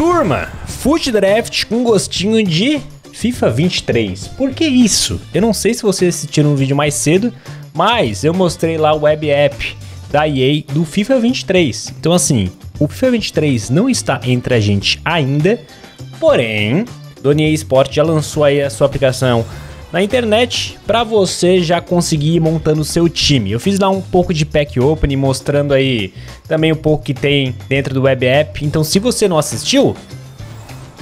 Turma, Foot Draft com gostinho de FIFA 23. Por que isso? Eu não sei se vocês assistiram um vídeo mais cedo, mas eu mostrei lá o web app da EA do FIFA 23. Então assim, o FIFA 23 não está entre a gente ainda, porém, Dona EA Sport já lançou aí a sua aplicação na internet para você já conseguir ir montando o seu time. Eu fiz lá um pouco de pack open mostrando aí também um pouco que tem dentro do web app. Então se você não assistiu,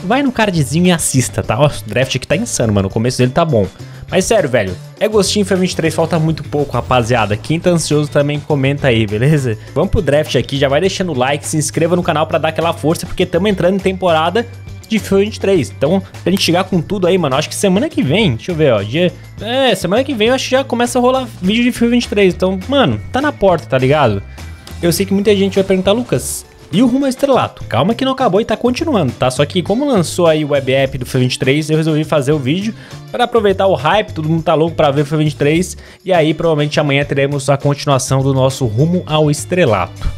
vai no cardzinho e assista, tá? O draft aqui tá insano, mano. O começo dele tá bom. Mas sério, velho, é gostinho FIFA 23, falta muito pouco, rapaziada. Quem tá ansioso também comenta aí, beleza? Vamos pro draft aqui, já vai deixando o like, se inscreva no canal pra dar aquela força, porque estamos entrando em temporada de FIFA 23. Então, pra gente chegar com tudo aí, mano, acho que semana que vem, deixa eu ver, ó, dia... É, semana que vem eu acho que já começa a rolar vídeo de FIFA 23. Então, mano, tá na porta, tá ligado? Eu sei que muita gente vai perguntar, Lucas, e o rumo ao estrelato? Calma que não acabou e tá continuando, tá? Só que como lançou aí o web app do FIFA 23, eu resolvi fazer o vídeo para aproveitar o hype, todo mundo tá louco para ver o FIFA 23 e aí provavelmente amanhã teremos a continuação do nosso rumo ao estrelato.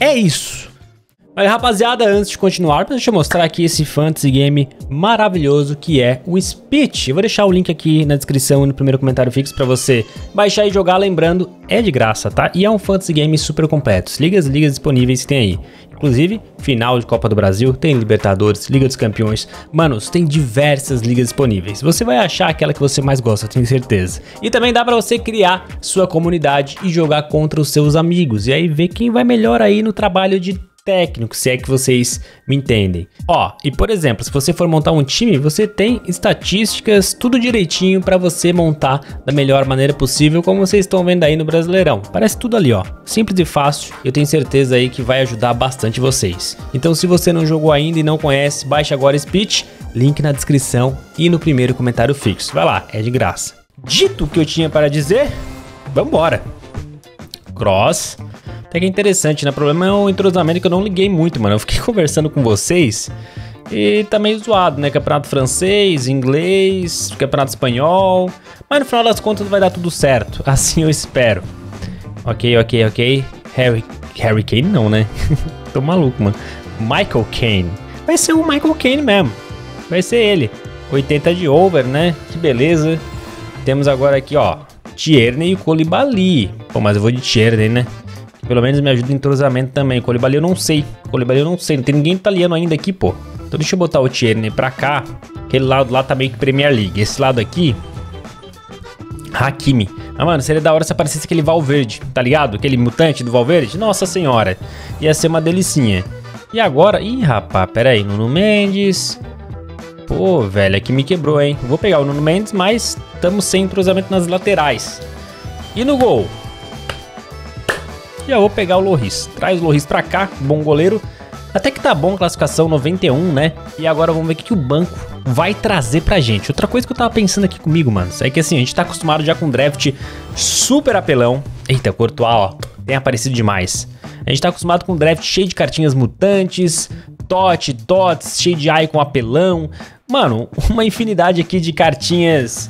É isso. Mas rapaziada, antes de continuar, deixa eu mostrar aqui esse fantasy game maravilhoso que é o Speech. Eu vou deixar o link aqui na descrição e no primeiro comentário fixo para você baixar e jogar, lembrando, é de graça, tá? E é um fantasy game super completo. Liga as ligas disponíveis que tem aí. Inclusive, final de Copa do Brasil, tem Libertadores, Liga dos Campeões. Manos, tem diversas ligas disponíveis. Você vai achar aquela que você mais gosta, tenho certeza. E também dá para você criar sua comunidade e jogar contra os seus amigos. E aí ver quem vai melhor aí no trabalho de técnico, se é que vocês me entendem. Ó, e por exemplo, se você for montar um time, você tem estatísticas, tudo direitinho para você montar da melhor maneira possível, como vocês estão vendo aí no Brasileirão. Parece tudo ali, ó. Simples e fácil. Eu tenho certeza aí que vai ajudar bastante vocês. Então, se você não jogou ainda e não conhece, baixe agora Speech, link na descrição e no primeiro comentário fixo. Vai lá, é de graça. Dito o que eu tinha para dizer, vambora. Cross até que é interessante, né? O problema é o entrosamento que eu não liguei muito, mano. Eu fiquei conversando com vocês e tá meio zoado, né? Campeonato francês, inglês, campeonato espanhol. Mas no final das contas vai dar tudo certo. Assim eu espero. Ok, ok, ok. Harry, Harry Kane não, né? Tô maluco, mano. Michael Kane. Vai ser o Michael Kane mesmo. Vai ser ele. 80 de over, né? Que beleza. Temos agora aqui, ó. Tierney e Colibali. Pô, mas eu vou de Tierney, né? Pelo menos me ajuda em entrosamento também. Colibali eu não sei. Colibali eu não sei. Não tem ninguém italiano ainda aqui, pô. Então deixa eu botar o Tierney pra cá. Aquele lado lá tá meio que Premier League. Esse lado aqui... Hakimi. Ah, mano, seria da hora se aparecesse aquele Valverde, tá ligado? Aquele mutante do Valverde. Nossa senhora. Ia ser uma delicinha. E agora... Ih, rapaz, pera aí. Nuno Mendes... Pô, velho, aqui me quebrou, hein? Vou pegar o Nuno Mendes, mas estamos sem entrosamento nas laterais. E no gol? Já vou pegar o Loris. Traz o Loris pra cá, bom goleiro. Até que tá bom, classificação 91, né? E agora vamos ver o que, que o banco vai trazer pra gente. Outra coisa que eu tava pensando aqui comigo, mano, é que assim, a gente tá acostumado já com draft super apelão. Eita, Courtois, ó, tem aparecido demais. A gente tá acostumado com draft cheio de cartinhas mutantes, tot, dots, cheio de icon apelão. Mano, uma infinidade aqui de cartinhas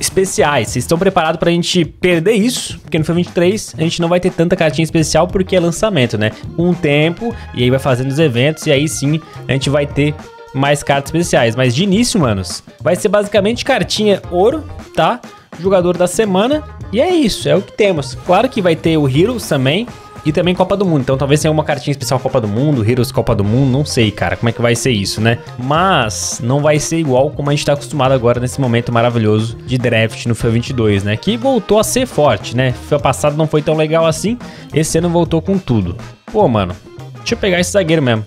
especiais. Vocês estão preparados pra gente perder isso? Porque no FIFA 23 a gente não vai ter tanta cartinha especial porque é lançamento, né? O tempo, e aí vai fazendo os eventos, e aí sim a gente vai ter mais cartas especiais. Mas de início, manos, vai ser basicamente cartinha ouro, tá? Jogador da semana. E é isso, é o que temos. Claro que vai ter o Heroes também, e também Copa do Mundo. Então talvez tenha uma cartinha especial Copa do Mundo, Heroes Copa do Mundo, não sei, cara, como é que vai ser isso, né? Mas não vai ser igual como a gente tá acostumado agora nesse momento maravilhoso de draft no FIFA 22, né? Que voltou a ser forte, né? FIFA passado não foi tão legal assim, esse ano voltou com tudo. Pô, mano, deixa eu pegar esse zagueiro mesmo.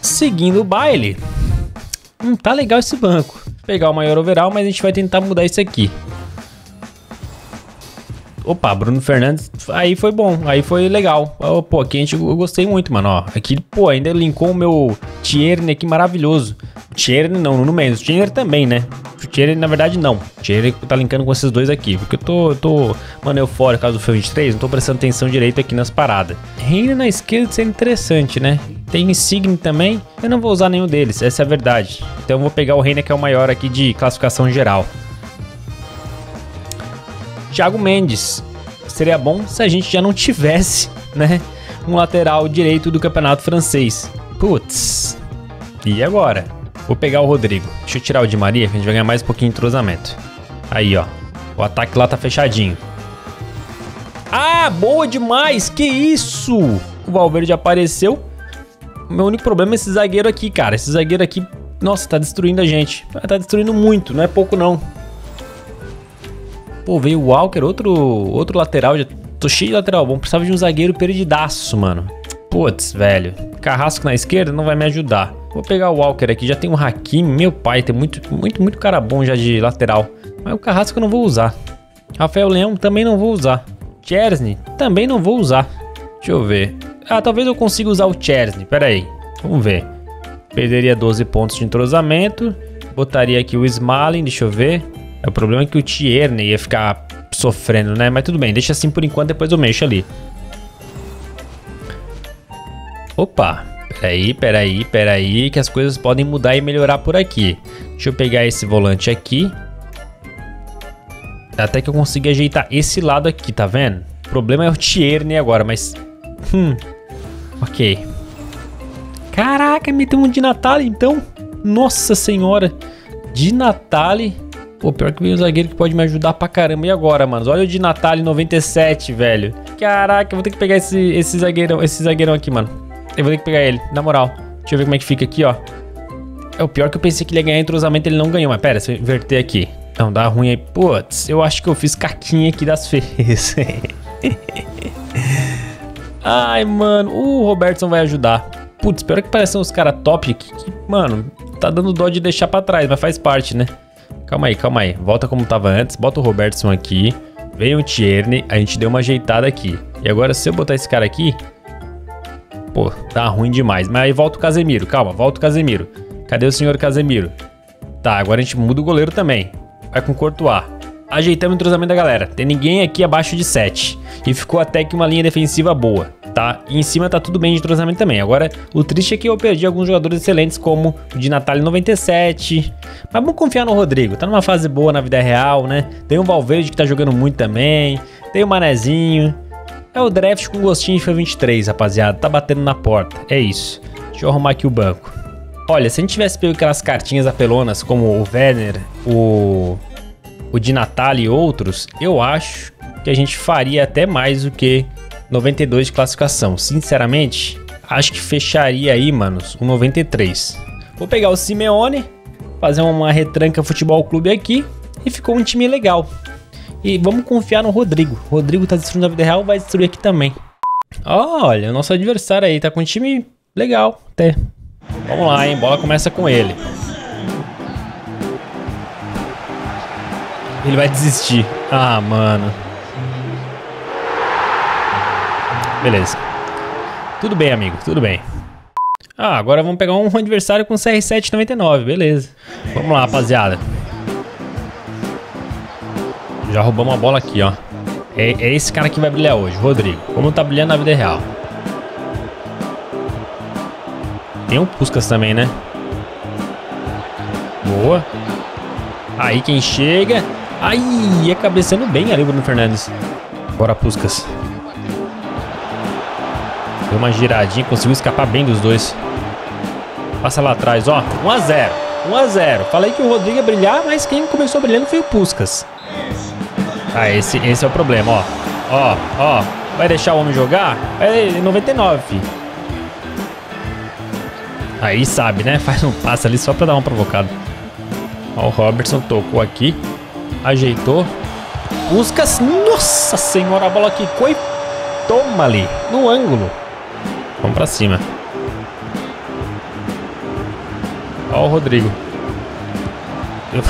Seguindo o baile. Não hum, tá legal esse banco. Vou pegar o maior overall, mas a gente vai tentar mudar isso aqui. Opa, Bruno Fernandes, aí foi bom, aí foi legal. Pô, aqui a gente, eu gostei muito, mano, ó. Aqui, pô, ainda linkou o meu Tierney aqui maravilhoso. Tierney não, no menos. Tierney também, né? Tierney, na verdade, não. Tierney tá linkando com esses dois aqui. Porque eu tô, eu tô mano, eufórico causa do FIFA 23, não tô prestando atenção direito aqui nas paradas. Reina na esquerda seria interessante, né? Tem Insigne também. Eu não vou usar nenhum deles, essa é a verdade. Então eu vou pegar o Reina, que é o maior aqui de classificação geral. Thiago Mendes. Seria bom se a gente já não tivesse, né? um lateral direito do campeonato francês. Putz. E agora? Vou pegar o Rodrigo. Deixa eu tirar o de Maria, que a gente vai ganhar mais um pouquinho de entrosamento. Aí, ó. O ataque lá tá fechadinho. Ah, boa demais! Que isso? O Valverde apareceu. Meu único problema é esse zagueiro aqui, cara. Esse zagueiro aqui, nossa, tá destruindo a gente. Tá destruindo muito, não é pouco não. Pô, veio o Walker, outro, outro lateral. Já tô cheio de lateral bom. Precisava de um zagueiro perdidaço, mano. Putz, velho. Carrasco na esquerda não vai me ajudar. Vou pegar o Walker aqui. Já tem um Hakim. Meu pai, tem muito, muito, muito cara bom já de lateral. Mas o Carrasco eu não vou usar. Rafael Leão também não vou usar. Chesney também não vou usar. Deixa eu ver. Ah, talvez eu consiga usar o Chesney. Pera aí. Vamos ver. Perderia 12 pontos de entrosamento. Botaria aqui o Smalling. Deixa eu ver. O problema é que o Tierney ia ficar sofrendo, né? Mas tudo bem. Deixa assim por enquanto. Depois eu mexo ali. Opa. Peraí, peraí, peraí. Que as coisas podem mudar e melhorar por aqui. Deixa eu pegar esse volante aqui. Até que eu consiga ajeitar esse lado aqui, tá vendo? O problema é o Tierney agora, mas... Hum... Ok. Caraca, meteu um de Natal então? Nossa senhora. De Natale. Pô, pior que veio um zagueiro que pode me ajudar pra caramba. E agora, mano? Olha o de Natale 97, velho. Caraca, eu vou ter que pegar esse, esse, zagueirão, esse zagueirão aqui, mano. Eu vou ter que pegar ele, na moral. Deixa eu ver como é que fica aqui, ó. É o pior que eu pensei que ele ia ganhar entrosamento, ele não ganhou. Mas pera, se eu inverter aqui. Não, dá ruim aí. Putz, eu acho que eu fiz caquinha aqui das feias. Ai, mano, o Robertson vai ajudar. Putz, pior que parecem uns caras top aqui. Que, mano, tá dando dó de deixar pra trás, mas faz parte, né? Calma aí, calma aí. Volta como tava antes. Bota o Robertson aqui. Vem o Tierney. A gente deu uma ajeitada aqui. E agora, se eu botar esse cara aqui... Pô, tá ruim demais. Mas aí volta o Casemiro. Calma, volta o Casemiro. Cadê o senhor Casemiro? Tá, agora a gente muda o goleiro também vai com Courtois. Ajeitamos o entrosamento da galera. Tem ninguém aqui abaixo de 7. E ficou até que uma linha defensiva boa, tá? E em cima tá tudo bem de entrosamento também. Agora, o triste é que eu perdi alguns jogadores excelentes, como o de Natália 97. Mas vamos confiar no Rodrigo. Tá numa fase boa na vida real, né? Tem o Valverde que tá jogando muito também. Tem o Manezinho. É o draft com gostinho de FIFA 23, rapaziada. Tá batendo na porta. É isso. Deixa eu arrumar aqui o banco. Olha, se a gente tivesse pego aquelas cartinhas apelonas como o Werner, o, o Di Natale e outros, eu acho que a gente faria até mais do que 92 de classificação. Sinceramente, acho que fecharia aí, manos, um 93. Vou pegar o Simeone, fazer uma retranca futebol clube aqui e ficou um time legal. E vamos confiar no Rodrigo. O Rodrigo tá destruindo a vida real, vai destruir aqui também. Olha, o nosso adversário aí tá com um time legal, até. Vamos lá, hein? Bola começa com ele. Ele vai desistir. Ah, mano. Beleza. Tudo bem, amigo. Tudo bem. Ah, agora vamos pegar um adversário com CR799. Beleza. Vamos lá, rapaziada. Já roubamos a bola aqui, ó. É, é esse cara que vai brilhar hoje, Rodrigo. Como tá brilhando na vida real. Tem um Puskas também, né? Boa. Aí quem chega. Ai, ia cabeceando bem ali Bruno Fernandes. Bora, Puskas. Deu uma giradinha, conseguiu escapar bem dos dois. Passa lá atrás, ó. 1x0. 1x0. Falei que o Rodrigo ia brilhar, mas quem começou brilhando foi o Puskas. Ah, esse, esse é o problema, ó. Ó, ó. Vai deixar o homem jogar? É 99, filho. Aí sabe, né? Faz um passe ali só pra dar uma provocada. Ó, o Robertson tocou aqui. Ajeitou. Busca. Nossa senhora, a bola quicou e toma ali. No ângulo. Vamos pra cima. Ó o Rodrigo. Eu...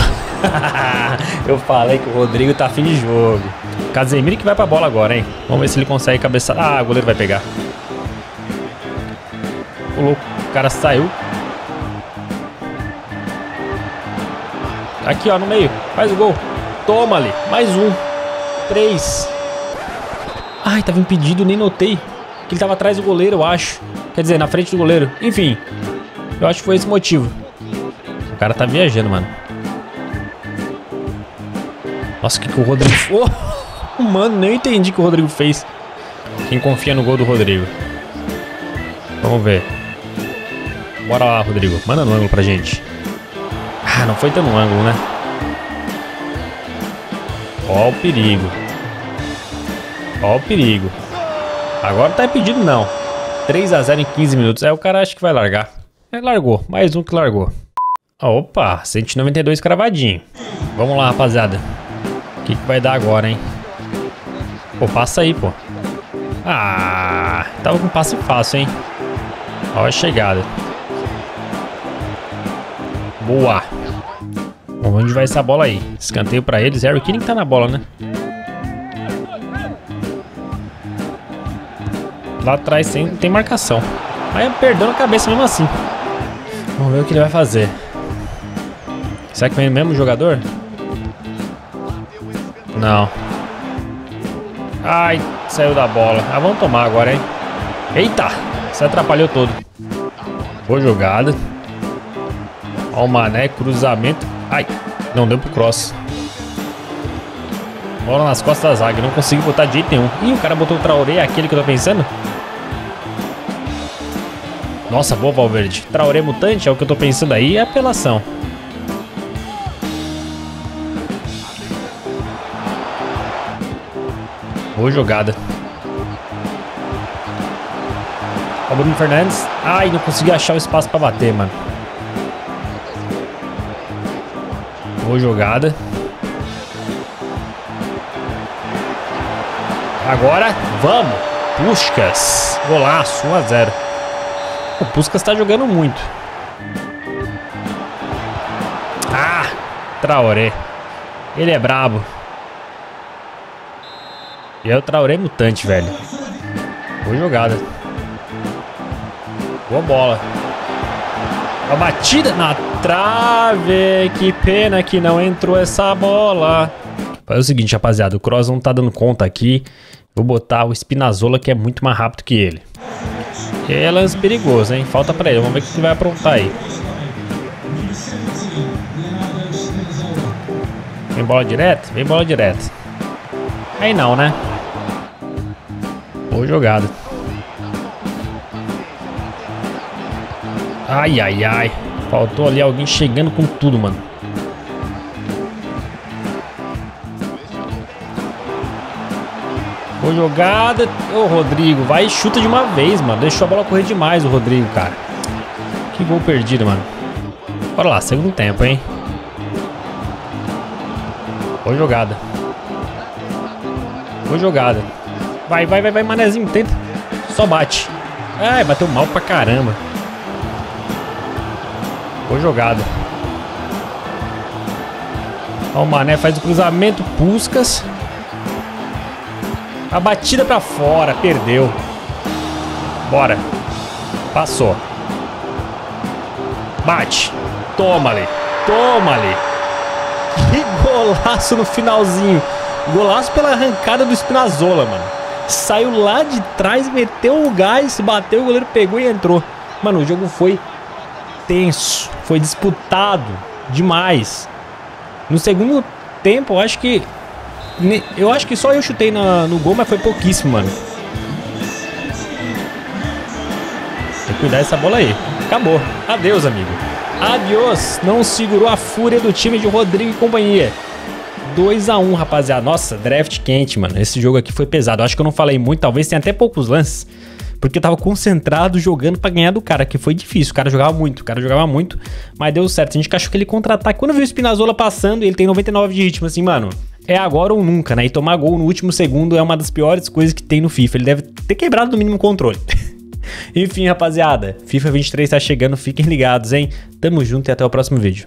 Eu falei que o Rodrigo tá fim de jogo. Casemiro que vai pra bola agora, hein? Vamos ver se ele consegue cabeçar. Ah, o goleiro vai pegar. O louco cara saiu. Aqui, ó, no meio. Faz o gol. Toma ali. Mais um. Três. Ai, tava impedido, nem notei. Que ele tava atrás do goleiro, eu acho. Quer dizer, na frente do goleiro. Enfim. Eu acho que foi esse motivo. O cara tá viajando, mano. Nossa, o que, que o Rodrigo... Oh, mano, nem entendi o que o Rodrigo fez. Quem confia no gol do Rodrigo. Vamos ver. Bora lá, Rodrigo. Manda no ângulo pra gente. Ah, não foi tão no ângulo, né? Ó o perigo. Ó o perigo. Agora tá impedido não. 3 a 0 em 15 minutos. Aí o cara acha que vai largar. É, largou. Mais um que largou. Opa, 192 cravadinho. Vamos lá, rapaziada. O que, que vai dar agora, hein? Pô, passa aí, pô. Ah, tava com passe fácil, hein? Ó a chegada. Boa. Vamos onde vai essa bola aí? Escanteio pra eles. Harry Kane que tá na bola, né? Lá atrás tem, tem marcação. Mas perdendo a cabeça mesmo assim. Vamos ver o que ele vai fazer. Será que vem o mesmo jogador? Não. Ai, saiu da bola. Ah, vamos tomar agora, hein? Eita! Se atrapalhou todo. Boa jogada. Ó o Mané, cruzamento. Ai, não deu pro cross. Bola nas costas da zaga. Não consegui botar de jeito nenhum. Ih, o cara botou o Traoré, aquele que eu tô pensando. Nossa, boa, Valverde. Traoré mutante é o que eu tô pensando aí. É apelação. Boa jogada. O Bruno Fernandes. Ai, não consegui achar o espaço pra bater, mano. Boa jogada. Agora, vamos. Puskas. Golaço, 1 a 0. O Puskas tá jogando muito. Ah, Traoré. Ele é brabo. E é o Traoré mutante, velho. Boa jogada. Boa bola. A batida na trave. Que pena que não entrou essa bola. Faz o seguinte, rapaziada. O Cross não tá dando conta aqui. Vou botar o Spinazzola, que é muito mais rápido que ele. É lance perigoso, hein? Falta pra ele. Vamos ver o que ele vai aprontar aí. Vem bola direto? Vem bola direto. Aí não, né? Boa jogada. Ai, ai, ai. Faltou ali alguém chegando com tudo, mano. Boa jogada. Ô, Rodrigo, vai e chuta de uma vez, mano. Deixou a bola correr demais o Rodrigo, cara. Que gol perdido, mano. Bora lá, segundo tempo, hein. Boa jogada. Boa jogada. Vai, vai, vai, vai, manezinho, tenta. Só bate. Ai, bateu mal pra caramba. Boa jogada. Ó, o Mané faz o cruzamento, Puscas. A batida pra fora, perdeu. Bora. Passou. Bate. Toma ali. Toma ali. Que golaço no finalzinho. Golaço pela arrancada do Spinazzola, mano. Saiu lá de trás, meteu o gás, bateu, o goleiro pegou e entrou. Mano, o jogo foi tenso. Foi disputado demais. No segundo tempo, eu acho que eu acho que só eu chutei na, no gol, mas foi pouquíssimo, mano. Tem que cuidar dessa bola aí. Acabou. Adeus, amigo. Adiós. Não segurou a fúria do time de Rodrigo e companhia. 2 a 1 rapaziada. Nossa, draft quente, mano. Esse jogo aqui foi pesado. Acho que eu não falei muito, talvez tenha até poucos lances. Porque eu tava concentrado jogando para ganhar do cara, que foi difícil. O cara jogava muito, o cara jogava muito, mas deu certo. A gente achou que ele contra-ataque. Quando viu o Spinazzola passando, ele tem 99 de ritmo, assim, mano é agora ou nunca, né? E tomar gol no último segundo é uma das piores coisas que tem no FIFA. Ele deve ter quebrado no mínimo controle. Enfim, rapaziada, FIFA 23 tá chegando, fiquem ligados, hein? Tamo junto e até o próximo vídeo.